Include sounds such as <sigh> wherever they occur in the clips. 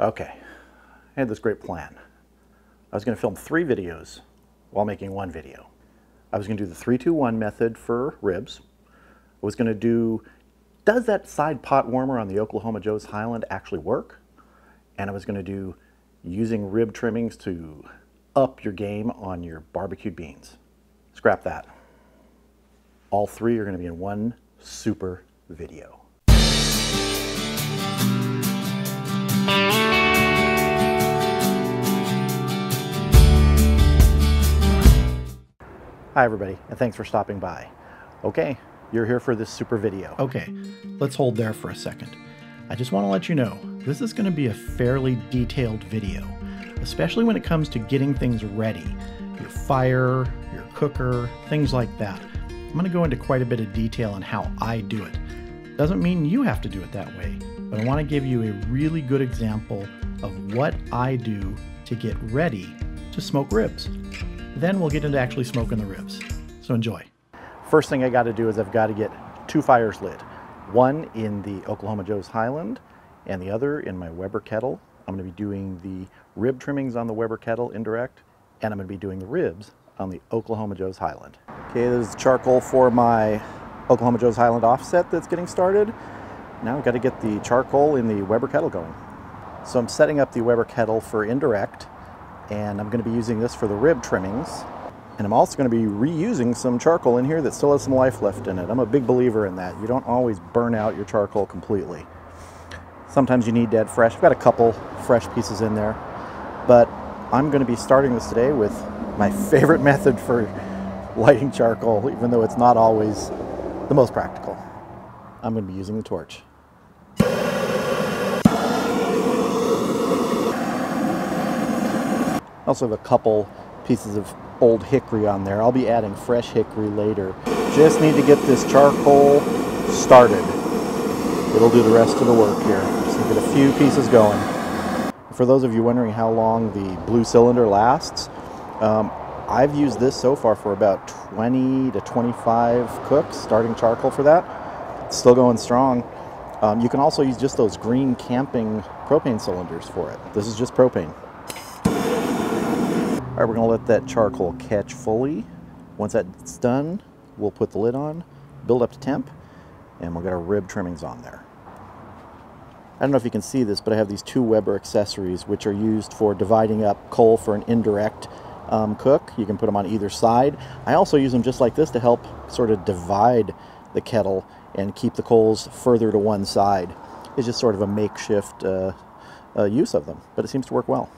Okay, I had this great plan. I was going to film three videos while making one video. I was going to do the 321 method for ribs. I was going to do, does that side pot warmer on the Oklahoma Joe's Highland actually work? And I was going to do using rib trimmings to up your game on your barbecued beans. Scrap that. All three are going to be in one super video. Hi everybody, and thanks for stopping by. Okay, you're here for this super video. Okay, let's hold there for a second. I just want to let you know, this is going to be a fairly detailed video, especially when it comes to getting things ready. Your fire, your cooker, things like that. I'm going to go into quite a bit of detail on how I do it. Doesn't mean you have to do it that way, but I want to give you a really good example of what I do to get ready to smoke ribs. Then we'll get into actually smoking the ribs. So enjoy. First thing I got to do is I've got to get two fires lit. One in the Oklahoma Joe's Highland and the other in my Weber kettle. I'm going to be doing the rib trimmings on the Weber kettle indirect and I'm going to be doing the ribs on the Oklahoma Joe's Highland. Okay, there's charcoal for my Oklahoma Joe's Highland offset that's getting started. Now I've got to get the charcoal in the Weber kettle going. So I'm setting up the Weber kettle for indirect and I'm going to be using this for the rib trimmings. And I'm also going to be reusing some charcoal in here that still has some life left in it. I'm a big believer in that. You don't always burn out your charcoal completely. Sometimes you need dead fresh. I've got a couple fresh pieces in there. But I'm going to be starting this today with my <laughs> favorite method for lighting charcoal, even though it's not always the most practical. I'm going to be using the torch. I also have a couple pieces of old hickory on there. I'll be adding fresh hickory later. Just need to get this charcoal started. It'll do the rest of the work here. Just get a few pieces going. For those of you wondering how long the blue cylinder lasts, um, I've used this so far for about 20 to 25 cooks, starting charcoal for that. It's still going strong. Um, you can also use just those green camping propane cylinders for it. This is just propane. All right, we're gonna let that charcoal catch fully. Once that's done, we'll put the lid on, build up to temp, and we'll get our rib trimmings on there. I don't know if you can see this, but I have these two Weber accessories which are used for dividing up coal for an indirect um, cook. You can put them on either side. I also use them just like this to help sort of divide the kettle and keep the coals further to one side. It's just sort of a makeshift uh, uh, use of them, but it seems to work well.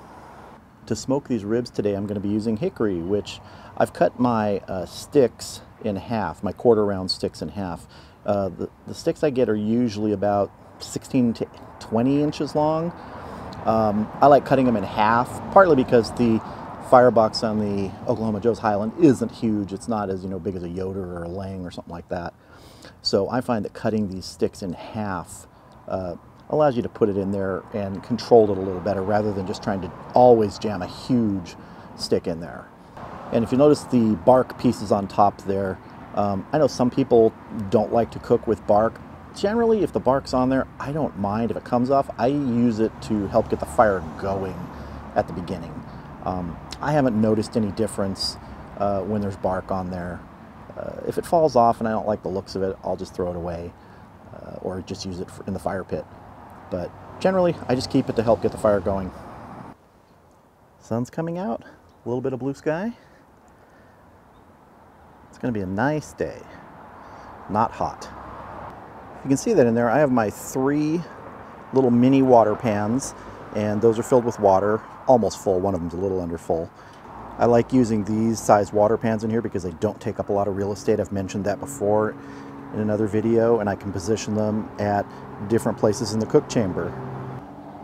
To smoke these ribs today, I'm going to be using hickory, which I've cut my uh, sticks in half, my quarter round sticks in half. Uh, the, the, sticks I get are usually about 16 to 20 inches long. Um, I like cutting them in half, partly because the firebox on the Oklahoma Joe's Highland isn't huge. It's not as you know big as a Yoder or a Lang or something like that. So I find that cutting these sticks in half uh, allows you to put it in there and control it a little better rather than just trying to always jam a huge stick in there. And if you notice the bark pieces on top there, um, I know some people don't like to cook with bark. Generally, if the bark's on there, I don't mind if it comes off. I use it to help get the fire going at the beginning. Um, I haven't noticed any difference uh, when there's bark on there. Uh, if it falls off and I don't like the looks of it, I'll just throw it away uh, or just use it in the fire pit. But generally, I just keep it to help get the fire going. Sun's coming out, a little bit of blue sky. It's going to be a nice day, not hot. You can see that in there, I have my three little mini water pans, and those are filled with water, almost full. One of them's a little under full. I like using these size water pans in here because they don't take up a lot of real estate. I've mentioned that before in another video and I can position them at different places in the cook chamber.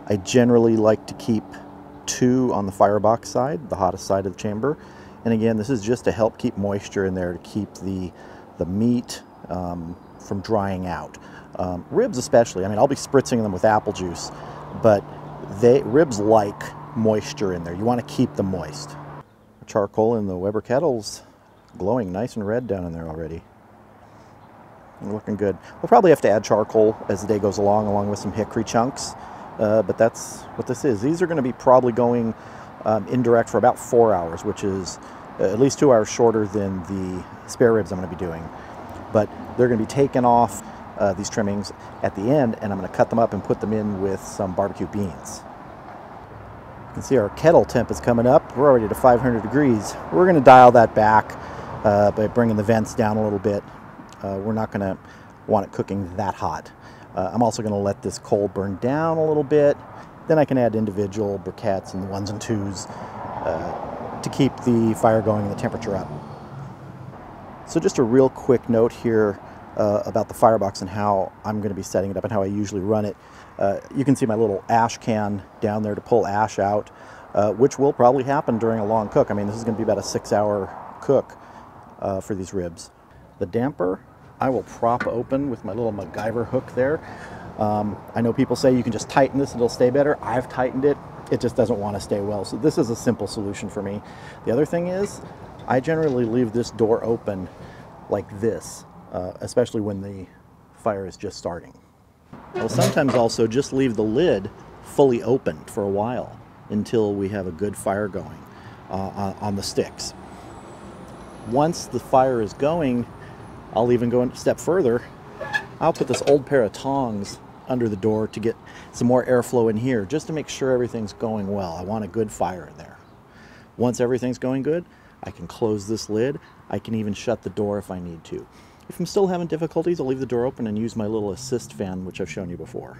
I generally like to keep two on the firebox side, the hottest side of the chamber. And again, this is just to help keep moisture in there to keep the, the meat um, from drying out. Um, ribs especially, I mean, I'll be spritzing them with apple juice, but they ribs like moisture in there. You want to keep them moist. Charcoal in the Weber kettles glowing nice and red down in there already looking good. We'll probably have to add charcoal as the day goes along, along with some hickory chunks, uh, but that's what this is. These are going to be probably going um, indirect for about four hours, which is uh, at least two hours shorter than the spare ribs I'm going to be doing. But they're going to be taken off uh, these trimmings at the end, and I'm going to cut them up and put them in with some barbecue beans. You can see our kettle temp is coming up. We're already to 500 degrees. We're going to dial that back uh, by bringing the vents down a little bit. Uh, we're not going to want it cooking that hot. Uh, I'm also going to let this coal burn down a little bit. Then I can add individual briquettes and the ones and twos uh, to keep the fire going and the temperature up. So just a real quick note here uh, about the firebox and how I'm going to be setting it up and how I usually run it. Uh, you can see my little ash can down there to pull ash out, uh, which will probably happen during a long cook. I mean, this is going to be about a six hour cook uh, for these ribs. The damper, I will prop open with my little MacGyver hook there. Um, I know people say you can just tighten this it'll stay better. I've tightened it. It just doesn't want to stay well. So this is a simple solution for me. The other thing is I generally leave this door open like this, uh, especially when the fire is just starting. I'll sometimes also just leave the lid fully open for a while until we have a good fire going uh, on the sticks. Once the fire is going, I'll even go a step further. I'll put this old pair of tongs under the door to get some more airflow in here just to make sure everything's going well. I want a good fire in there. Once everything's going good, I can close this lid. I can even shut the door if I need to. If I'm still having difficulties, I'll leave the door open and use my little assist fan, which I've shown you before.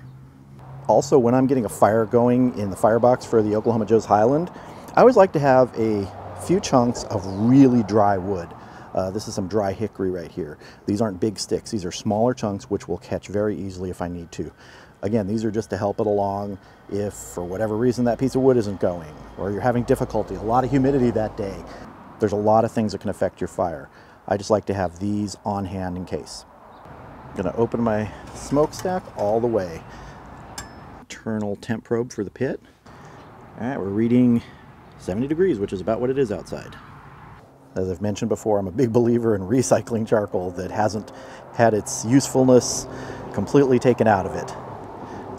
Also, when I'm getting a fire going in the firebox for the Oklahoma Joe's Highland, I always like to have a few chunks of really dry wood. Uh, this is some dry hickory right here. These aren't big sticks. These are smaller chunks which will catch very easily if I need to. Again, these are just to help it along if for whatever reason that piece of wood isn't going or you're having difficulty, a lot of humidity that day. There's a lot of things that can affect your fire. I just like to have these on hand in case. I'm gonna open my smokestack all the way. Internal temp probe for the pit. All right, we're reading 70 degrees, which is about what it is outside. As I've mentioned before, I'm a big believer in recycling charcoal that hasn't had its usefulness completely taken out of it.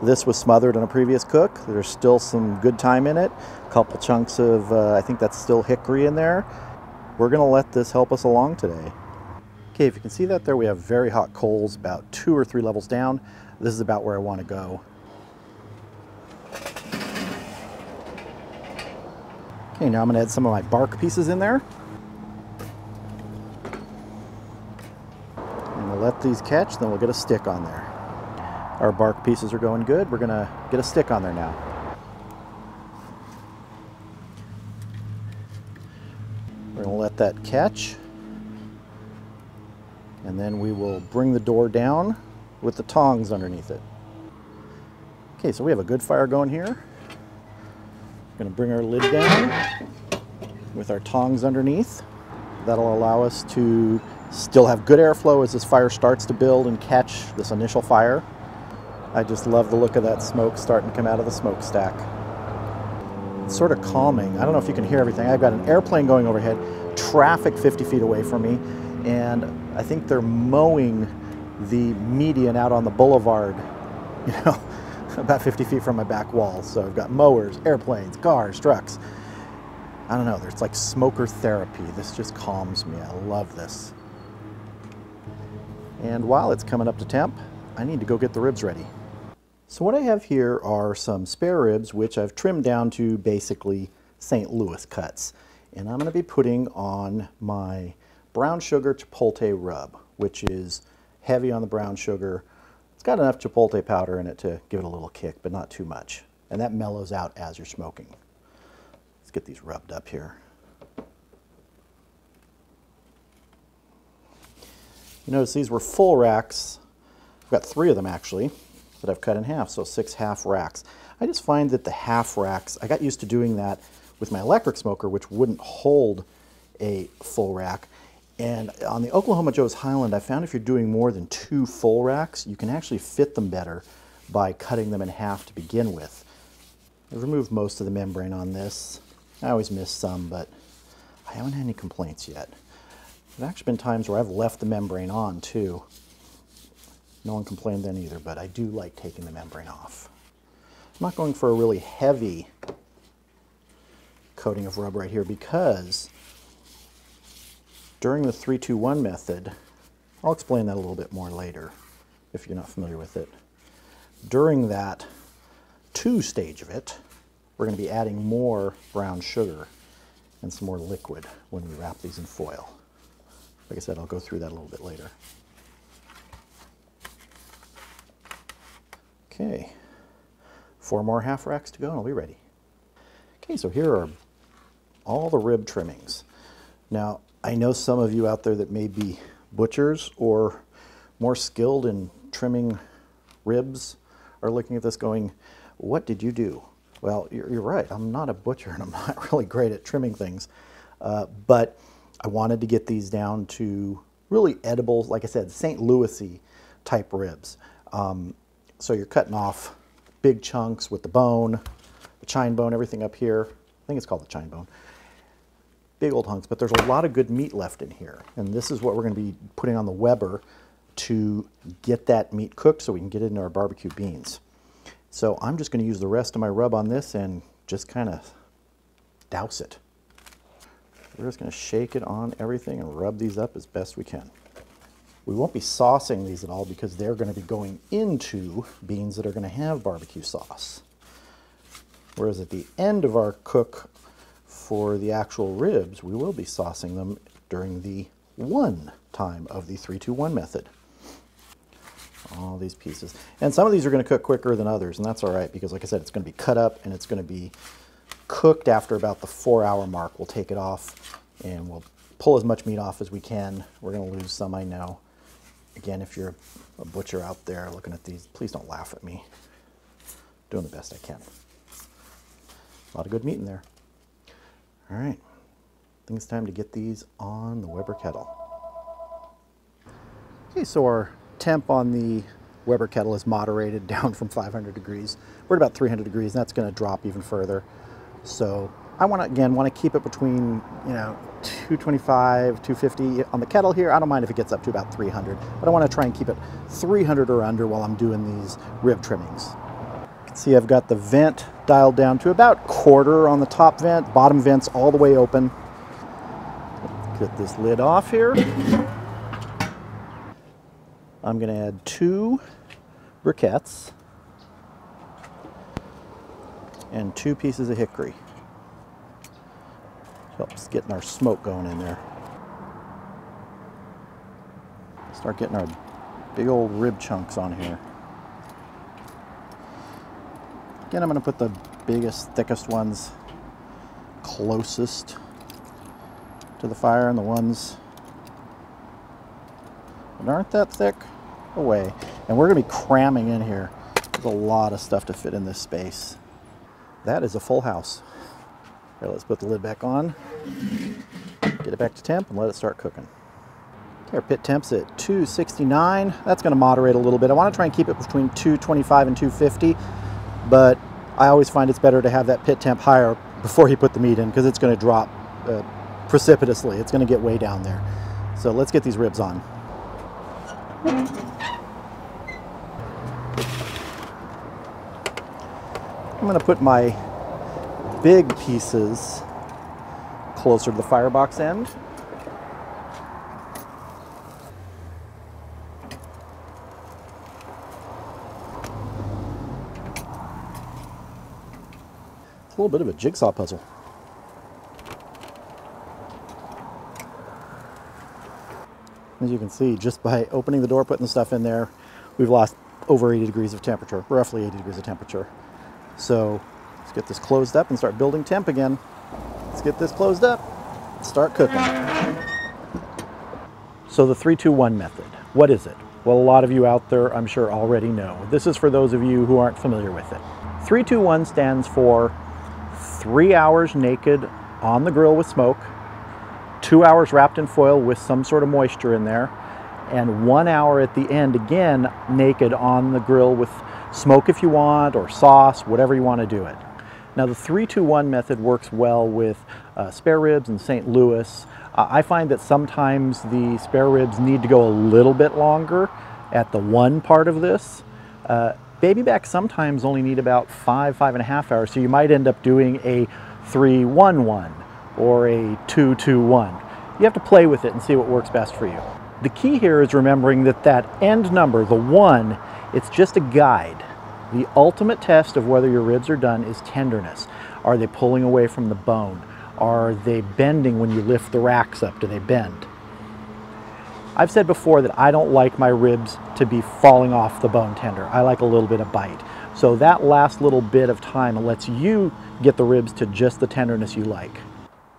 This was smothered in a previous cook. There's still some good time in it. A couple chunks of, uh, I think that's still hickory in there. We're gonna let this help us along today. Okay, if you can see that there, we have very hot coals about two or three levels down. This is about where I wanna go. Okay, now I'm gonna add some of my bark pieces in there. let these catch, then we'll get a stick on there. Our bark pieces are going good. We're gonna get a stick on there now. We're gonna let that catch. And then we will bring the door down with the tongs underneath it. Okay, so we have a good fire going here. Gonna bring our lid down with our tongs underneath. That'll allow us to Still have good airflow as this fire starts to build and catch this initial fire. I just love the look of that smoke starting to come out of the smokestack. It's sort of calming. I don't know if you can hear everything. I've got an airplane going overhead, traffic 50 feet away from me, and I think they're mowing the median out on the boulevard, <laughs> you know, about 50 feet from my back wall. So I've got mowers, airplanes, cars, trucks. I don't know, there's like smoker therapy. This just calms me. I love this. And while it's coming up to temp, I need to go get the ribs ready. So what I have here are some spare ribs, which I've trimmed down to basically St. Louis cuts. And I'm gonna be putting on my brown sugar chipotle rub, which is heavy on the brown sugar. It's got enough chipotle powder in it to give it a little kick, but not too much. And that mellows out as you're smoking. Let's get these rubbed up here. You notice these were full racks. I've got three of them actually that I've cut in half, so six half racks. I just find that the half racks, I got used to doing that with my electric smoker, which wouldn't hold a full rack. And on the Oklahoma Joe's Highland, I found if you're doing more than two full racks, you can actually fit them better by cutting them in half to begin with. I've removed most of the membrane on this. I always miss some, but I haven't had any complaints yet. There's actually been times where I've left the membrane on too. No one complained then either, but I do like taking the membrane off. I'm not going for a really heavy coating of rub right here because during the 321 method, I'll explain that a little bit more later if you're not familiar with it. During that two stage of it, we're going to be adding more brown sugar and some more liquid when we wrap these in foil. Like I said, I'll go through that a little bit later. Okay, four more half racks to go and I'll be ready. Okay, so here are all the rib trimmings. Now, I know some of you out there that may be butchers or more skilled in trimming ribs are looking at this going, what did you do? Well, you're, you're right. I'm not a butcher and I'm not <laughs> really great at trimming things. Uh, but I wanted to get these down to really edible, like I said, St. Louisy type ribs. Um, so you're cutting off big chunks with the bone, the chine bone, everything up here. I think it's called the chine bone. Big old hunks, but there's a lot of good meat left in here. And this is what we're going to be putting on the Weber to get that meat cooked so we can get it into our barbecue beans. So I'm just going to use the rest of my rub on this and just kind of douse it. We're just going to shake it on everything and rub these up as best we can. We won't be saucing these at all because they're going to be going into beans that are going to have barbecue sauce. Whereas at the end of our cook for the actual ribs, we will be saucing them during the one time of the 321 method all these pieces. And some of these are going to cook quicker than others, and that's all right because, like I said, it's going to be cut up and it's going to be cooked after about the four hour mark. We'll take it off and we'll pull as much meat off as we can. We're going to lose some, I know. Again, if you're a butcher out there looking at these, please don't laugh at me. doing the best I can. A lot of good meat in there. All right, I think it's time to get these on the Weber kettle. Okay, so our temp on the Weber kettle is moderated <laughs> down from 500 degrees. We're at about 300 degrees, and that's going to drop even further. So I want to, again, want to keep it between, you know, 225, 250 on the kettle here. I don't mind if it gets up to about 300, but I want to try and keep it 300 or under while I'm doing these rib trimmings. You can see I've got the vent dialed down to about quarter on the top vent, bottom vent's all the way open. Get this lid off here. I'm going to add two briquettes and two pieces of hickory. Helps getting our smoke going in there. Start getting our big old rib chunks on here. Again, I'm going to put the biggest, thickest ones closest to the fire and the ones that aren't that thick, away. And we're going to be cramming in here. There's a lot of stuff to fit in this space. That is a full house. Here, let's put the lid back on, get it back to temp, and let it start cooking. Our pit temp's at 269. That's going to moderate a little bit. I want to try and keep it between 225 and 250, but I always find it's better to have that pit temp higher before you put the meat in because it's going to drop uh, precipitously. It's going to get way down there. So let's get these ribs on. I'm going to put my big pieces closer to the firebox end. It's a little bit of a jigsaw puzzle. As you can see, just by opening the door, putting the stuff in there, we've lost over 80 degrees of temperature, roughly 80 degrees of temperature. So let's get this closed up and start building temp again. Let's get this closed up, start cooking. So the 321 method, what is it? Well, a lot of you out there, I'm sure, already know. This is for those of you who aren't familiar with it. 321 stands for three hours naked on the grill with smoke, two hours wrapped in foil with some sort of moisture in there, and one hour at the end again naked on the grill with smoke if you want, or sauce, whatever you want to do it. Now the 321 method works well with uh, spare ribs and St. Louis. Uh, I find that sometimes the spare ribs need to go a little bit longer at the one part of this. Uh, baby back sometimes only need about five, five and a half hours. So you might end up doing a three, one, one or a two, two, one. You have to play with it and see what works best for you. The key here is remembering that that end number, the one, it's just a guide. The ultimate test of whether your ribs are done is tenderness. Are they pulling away from the bone? Are they bending when you lift the racks up? Do they bend? I've said before that I don't like my ribs to be falling off the bone tender. I like a little bit of bite. So that last little bit of time lets you get the ribs to just the tenderness you like.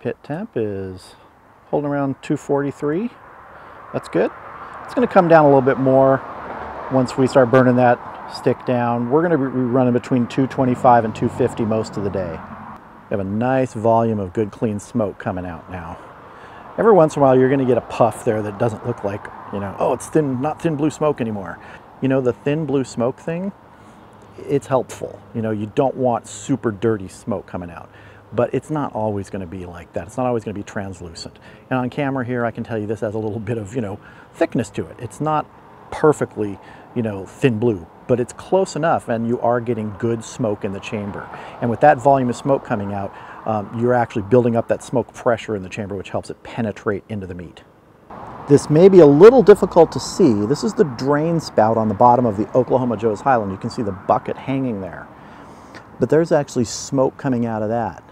Pit temp is holding around 243. That's good. It's going to come down a little bit more once we start burning that stick down. We're going to be running between 225 and 250 most of the day. We have a nice volume of good clean smoke coming out now. Every once in a while you're going to get a puff there that doesn't look like, you know, oh, it's thin, not thin blue smoke anymore. You know, the thin blue smoke thing, it's helpful. You know, you don't want super dirty smoke coming out but it's not always going to be like that. It's not always going to be translucent. And on camera here, I can tell you this has a little bit of, you know, thickness to it. It's not perfectly, you know, thin blue, but it's close enough and you are getting good smoke in the chamber. And with that volume of smoke coming out, um, you're actually building up that smoke pressure in the chamber, which helps it penetrate into the meat. This may be a little difficult to see. This is the drain spout on the bottom of the Oklahoma Joe's Highland. You can see the bucket hanging there. But there's actually smoke coming out of that.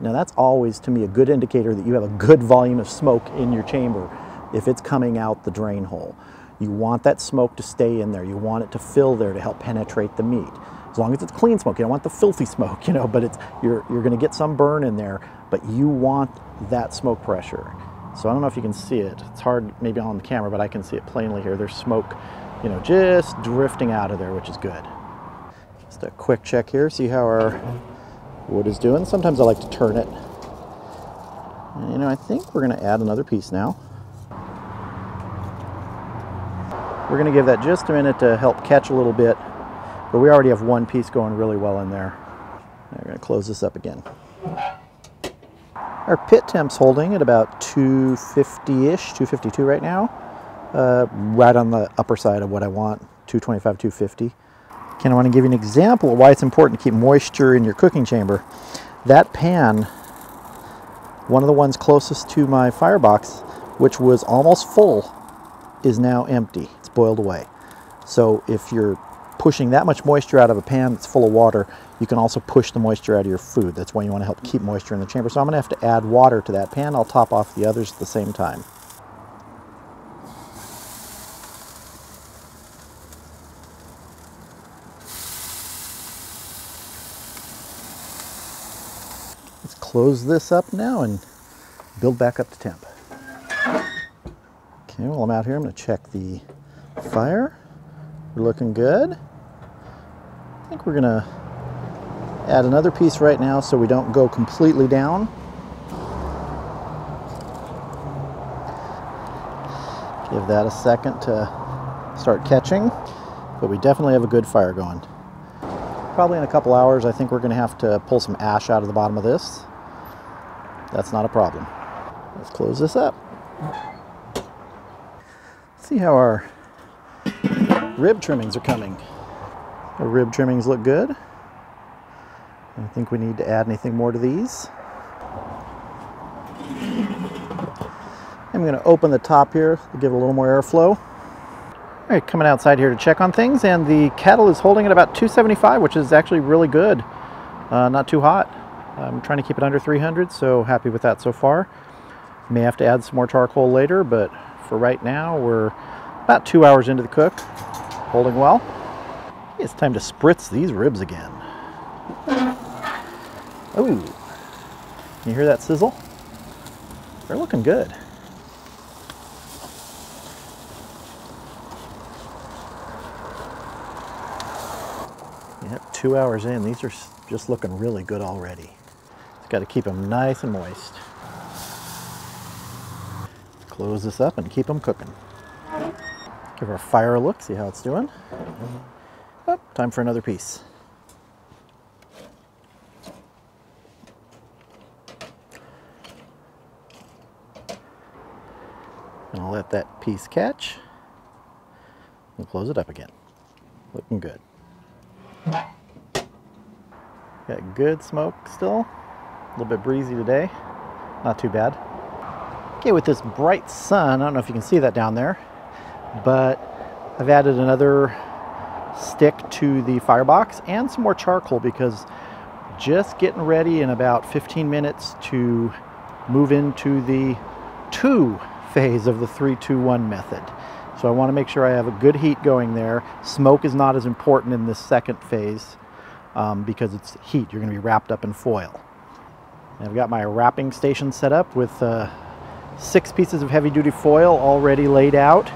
Now that's always to me a good indicator that you have a good volume of smoke in your chamber if it's coming out the drain hole. You want that smoke to stay in there. You want it to fill there to help penetrate the meat. As long as it's clean smoke, you don't want the filthy <laughs> smoke, you know, but it's you're you're gonna get some burn in there, but you want that smoke pressure. So I don't know if you can see it. It's hard maybe on the camera, but I can see it plainly here. There's smoke, you know, just drifting out of there, which is good. Just a quick check here, see how our wood is doing. Sometimes I like to turn it. You know, I think we're going to add another piece now. We're going to give that just a minute to help catch a little bit, but we already have one piece going really well in there. We're going to close this up again. Our pit temp's holding at about 250-ish, 252 right now. Uh, right on the upper side of what I want, 225, 250. Again, I want to give you an example of why it's important to keep moisture in your cooking chamber. That pan, one of the ones closest to my firebox, which was almost full, is now empty. Boiled away. So if you're pushing that much moisture out of a pan that's full of water, you can also push the moisture out of your food. That's why you want to help keep moisture in the chamber. So I'm going to have to add water to that pan. I'll top off the others at the same time. Let's close this up now and build back up to temp. Okay, while I'm out here, I'm going to check the fire. We're looking good. I think we're to add another piece right now so we don't go completely down. Give that a second to start catching, but we definitely have a good fire going. Probably in a couple hours, I think we're to have to pull some ash out of the bottom of this that's not a problem. Let's close this up. See how our rib trimmings are coming. Our rib trimmings look good. I don't think we need to add anything more to these. I'm going to open the top here to give it a little more airflow. All right, coming outside here to check on things, and the kettle is holding at about 275, which is actually really good. Uh, not too hot. I'm trying to keep it under 300, so happy with that so far. May have to add some more charcoal later, but for right now, we're about two hours into the cook, holding well. It's time to spritz these ribs again. Oh, you hear that sizzle? They're looking good. Yep, two hours in, these are just looking really good already. It's Got to keep them nice and moist. Close this up and keep them cooking. Give our fire a look, see how it's doing. Mm-hmm. Oh, time for another piece. And I'll let that piece catch. We'll close it up again. Looking good. Got good smoke still. A little bit breezy today. Not too bad. Okay, with this bright sun, I don't know if you can see that down there, but I've added another stick to the firebox and some more charcoal because just getting ready in about 15 minutes to move into the two phase of the 321 method. So I want to make sure I have a good heat going there. Smoke is not as important in this second phase um, because it's heat. You're going to be wrapped up in foil. And I've got my wrapping station set up with uh, six pieces of heavy duty foil already laid out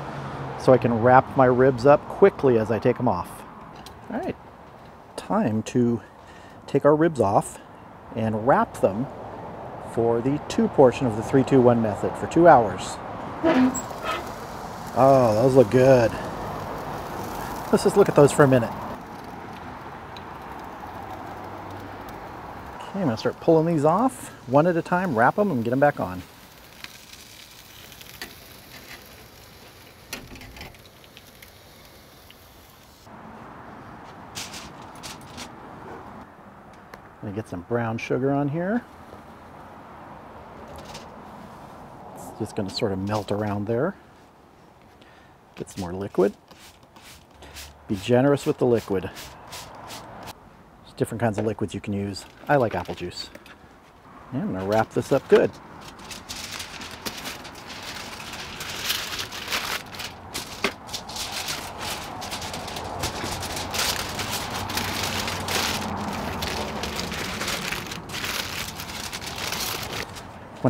so I can wrap my ribs up quickly as I take them off. All right, time to take our ribs off and wrap them for the two portion of the 321 method for two hours. Oh, those look good. Let's just look at those for a minute. Okay, I'm gonna start pulling these off one at a time, wrap them and get them back on. Gonna get some brown sugar on here. It's just gonna sort of melt around there. Get some more liquid. Be generous with the liquid. There's different kinds of liquids you can use. I like apple juice. I'm gonna wrap this up good.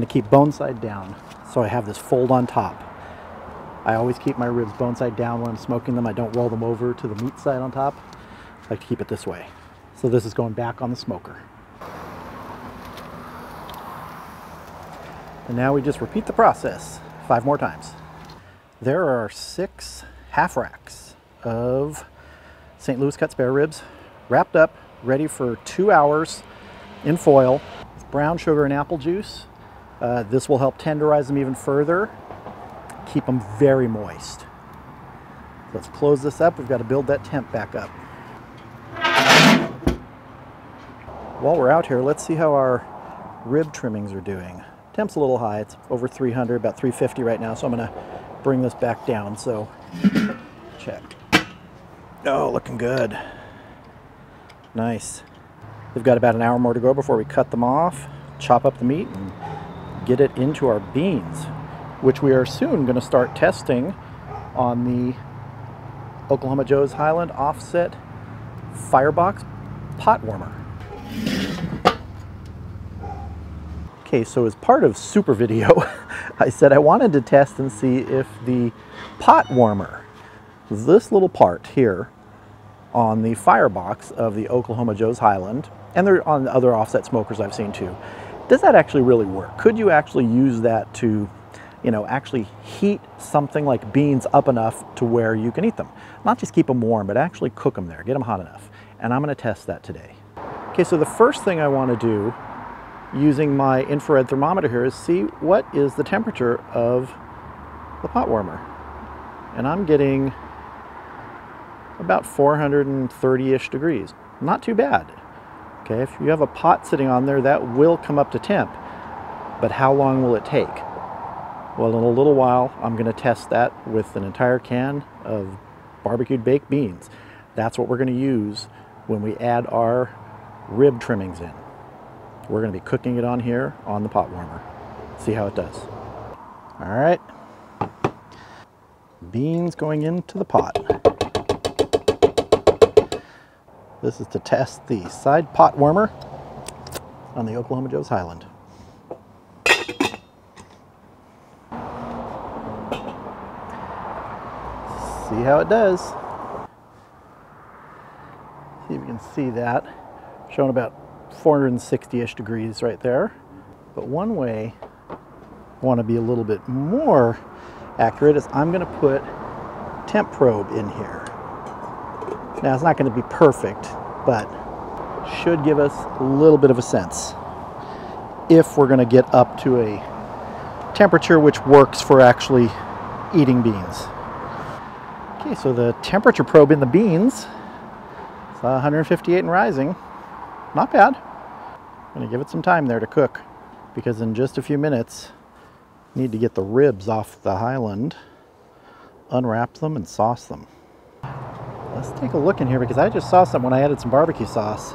Want to keep bone side down. So I have this fold on top. I always keep my ribs bone side down when I'm smoking them. I don't roll them over to the meat side on top. I like to keep it this way. So this is going back on the smoker. And now we just repeat the process five more times. There are six half racks of St. Louis cut spare ribs wrapped up, ready for two hours in foil with brown sugar and apple juice uh, this will help tenderize them even further, keep them very moist. Let's close this up. We've got to build that temp back up. While we're out here, let's see how our rib trimmings are doing. Temp's a little high. It's over 300, about 350 right now, so I'm going to bring this back down. So check. Oh, looking good. Nice. We've got about an hour more to go before we cut them off, chop up the meat, and get it into our beans, which we are soon going to start testing on the Oklahoma Joe's Highland Offset Firebox Pot Warmer. Okay, so as part of Super Video, <laughs> I said I wanted to test and see if the pot warmer, this little part here on the firebox of the Oklahoma Joe's Highland, and they're on other offset smokers I've seen too, does that actually really work? Could you actually use that to, you know, actually heat something like beans up enough to where you can eat them? Not just keep them warm, but actually cook them there, get them hot enough. And I'm gonna test that today. Okay, so the first thing I wanna do using my infrared thermometer here is see what is the temperature of the pot warmer. And I'm getting about 430-ish degrees. Not too bad. Okay, if you have a pot sitting on there, that will come up to temp. But how long will it take? Well, in a little while, I'm going to test that with an entire can of barbecued baked beans. That's what we're going to use when we add our rib trimmings in. We're going to be cooking it on here on the pot warmer. See how it does. All right. Beans going into the pot. This is to test the side pot warmer on the Oklahoma Joe's Highland. See how it does. See if you can see that. Showing about 460-ish degrees right there. But one way I want to be a little bit more accurate is I'm going to put temp probe in here. Now it's not going to be perfect, but should give us a little bit of a sense if we're going to get up to a temperature which works for actually eating beans. Okay, so the temperature probe in the beans is 158 and rising. not bad. I'm gonna give it some time there to cook because in just a few minutes, need to get the ribs off the Highland, unwrap them and sauce them. Let's take a look in here because I just saw some when I added some barbecue sauce.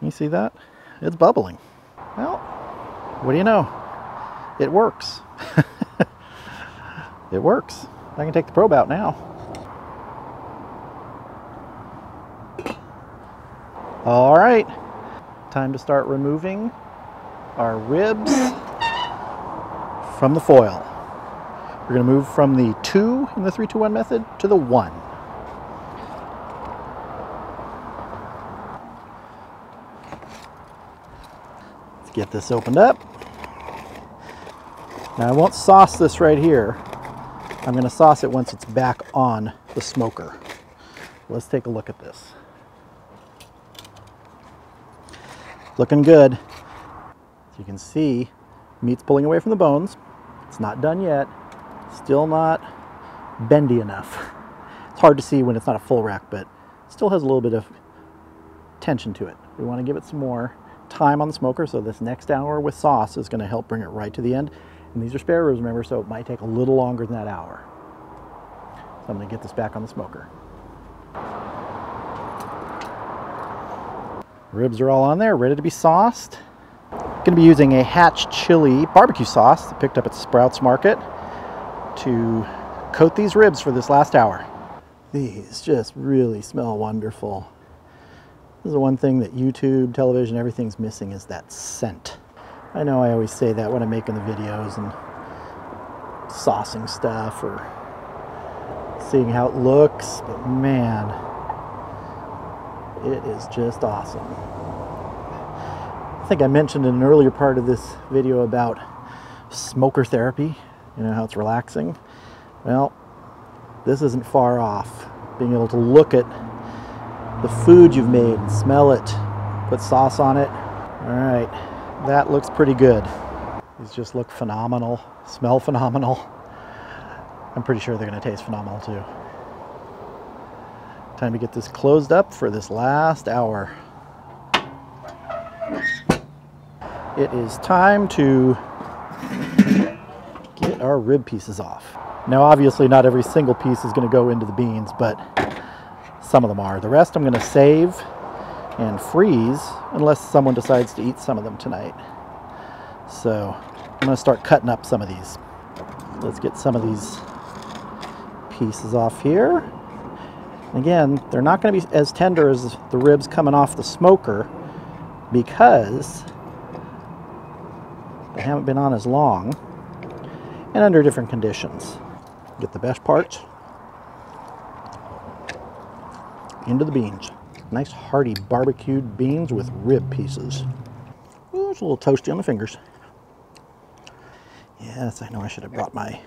You see that? It's bubbling. Well, what do you know? It works. <laughs> it works. I can take the probe out now. All right, time to start removing our ribs from the foil. We're going to move from the 2 in the three to one method to the 1. Let's get this opened up. Now I won't sauce this right here. I'm going to sauce it once it's back on the smoker. Let's take a look at this. Looking good. As you can see, meat's pulling away from the bones. It's not done yet. Still not bendy enough. It's hard to see when it's not a full rack, but still has a little bit of tension to it. We want to give it some more time on the smoker, so this next hour with sauce is going to help bring it right to the end. And these are spare ribs, remember, so it might take a little longer than that hour. So I'm going to get this back on the smoker. Ribs are all on there, ready to be sauced. Going to be using a Hatch Chili barbecue sauce that picked up at Sprouts Market to coat these ribs for this last hour. These just really smell wonderful. This is the one thing that YouTube, television, everything's missing is that scent. I know I always say that when I'm making the videos and saucing stuff or seeing how it looks, but man, it is just awesome. I think I mentioned in an earlier part of this video about smoker therapy, you know, how it's relaxing. Well, this isn't far off. Being able to look at the food you've made and smell it, put sauce on it. All right, that looks pretty good. These just look phenomenal, smell phenomenal. I'm pretty sure they're gonna taste phenomenal too. Time to get this closed up for this last hour. It is time to our rib pieces off. Now obviously not every single piece is going to go into the beans, but some of them are. The rest I'm going to save and freeze unless someone decides to eat some of them tonight. So I'm going to start cutting up some of these. Let's get some of these pieces off here. Again, they're not going to be as tender as the ribs coming off the smoker because they haven't been on as long and under different conditions. Get the best parts into the beans. Nice hearty barbecued beans with rib pieces. Ooh, it's a little toasty on the fingers. Yes, I know I should have brought my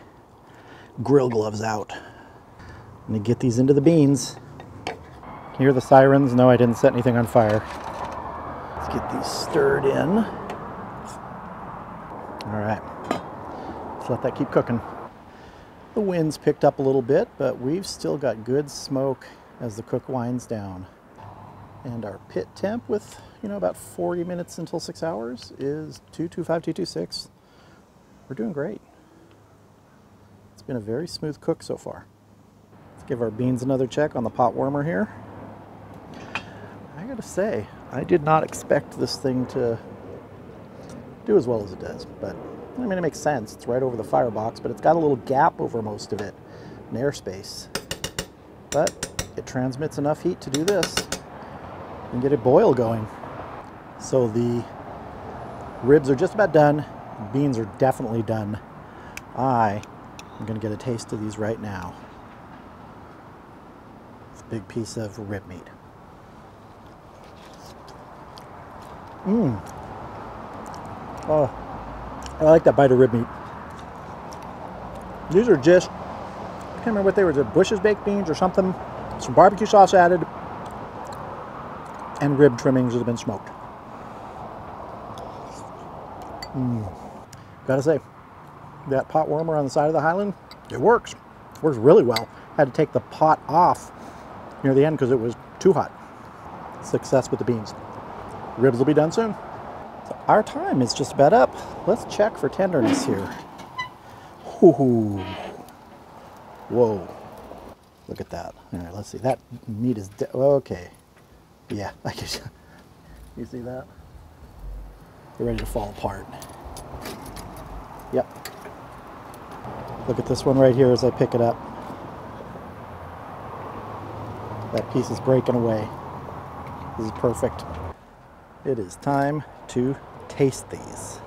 grill gloves out. I'm gonna get these into the beans. Can you hear the sirens? No, I didn't set anything on fire. Let's get these stirred in. All right, let's let that keep cooking. The wind's picked up a little bit, but we've still got good smoke as the cook winds down. And our pit temp with, you know, about 40 minutes until six hours is 225, 226. We're doing great. It's been a very smooth cook so far. Let's give our beans another check on the pot warmer here. I gotta say, I did not expect this thing to do as well as it does, but I mean, it makes sense. It's right over the firebox, but it's got a little gap over most of it, an airspace. But it transmits enough heat to do this and get a boil going. So the ribs are just about done. Beans are definitely done. I am going to get a taste of these right now. It's a big piece of rib meat. Mmm. Oh, I like that bite of rib meat. These are just, I can't remember what they were, the Bush's baked beans or something. Some barbecue sauce added and rib trimmings that have been smoked. Mm. Gotta say, that pot warmer on the side of the Highland, it works. Works really well. Had to take the pot off near the end because it was too hot. Success with the beans. Ribs will be done soon. Our time is just about up. Let's check for tenderness here. Ooh. Whoa. Look at that. All right, let's see. That meat is okay. Yeah, <laughs> I can. You see that? They're ready to fall apart. Yep. Look at this one right here as I pick it up. That piece is breaking away. This is perfect. It is time to taste these.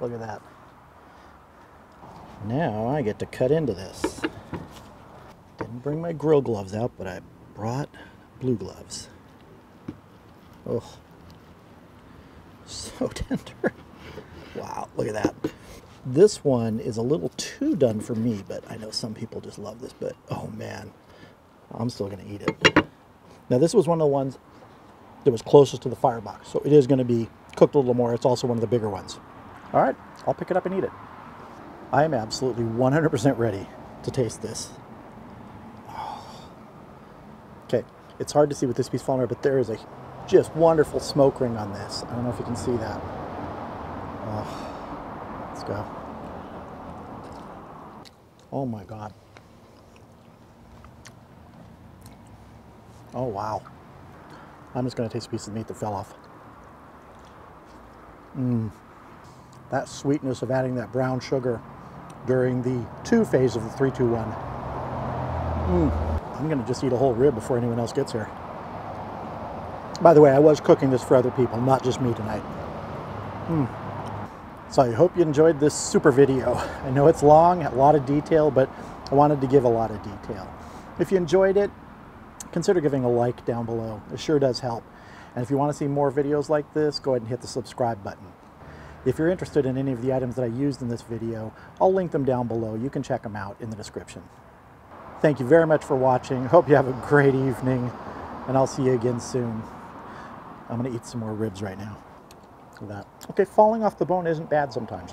Look at that. Now I get to cut into this. Didn't bring my grill gloves out, but I brought blue gloves. Oh, so <laughs> tender. Wow, look at that. This one is a little too done for me, but I know some people just love this, but oh man, I'm still gonna eat it. Now this was one of the ones that was closest to the firebox, so it is gonna be cooked a little more. It's also one of the bigger ones. All right, I'll pick it up and eat it. I am absolutely 100% ready to taste this. <sighs> Okay, it's hard to see with this piece falling out, but there is a just wonderful smoke ring on this. I don't know if you can see that. Oh, let's go. Oh my God. Oh wow. I'm just to taste a piece of meat that fell off. Mmm. That sweetness of adding that brown sugar during the two phase of the 321. Mm, I'm to just eat a whole rib before anyone else gets here. By the way, I was cooking this for other people, not just me tonight. Mm. So I hope you enjoyed this super video. I know it's long, a lot of detail, but I wanted to give a lot of detail. If you enjoyed it, consider giving a like down below. It sure does help. And if you want to see more videos like this, go ahead and hit the subscribe button. If you're interested in any of the items that I used in this video, I'll link them down below. You can check them out in the description. Thank you very much for watching. I hope you have a great evening, and I'll see you again soon. I'm gonna eat some more ribs right now. That. Okay, falling off the bone isn't bad sometimes.